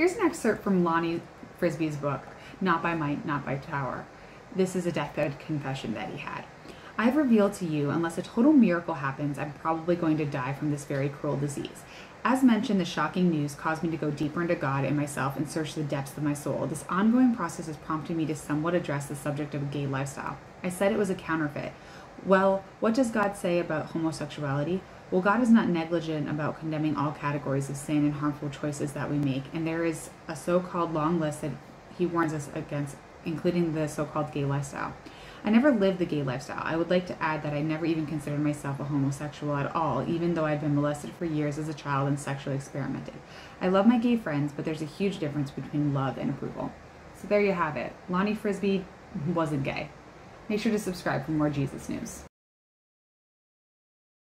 Here's an excerpt from Lonnie Frisbee's book, Not by Might, Not by Power. This is a deathbed confession that he had. I've revealed to you, unless a total miracle happens, I'm probably going to die from this very cruel disease. As mentioned, the shocking news caused me to go deeper into God and myself and search the depths of my soul. This ongoing process has prompted me to somewhat address the subject of a gay lifestyle. I said it was a counterfeit. Well, what does God say about homosexuality? Well, God is not negligent about condemning all categories of sin and harmful choices that we make, and there is a so called long list that He warns us against, including the so called gay lifestyle. I never lived the gay lifestyle. I would like to add that I never even considered myself a homosexual at all, even though I'd been molested for years as a child and sexually experimented. I love my gay friends, but there's a huge difference between love and approval. So there you have it. Lonnie Frisbee wasn't gay. Make sure to subscribe for more Jesus news.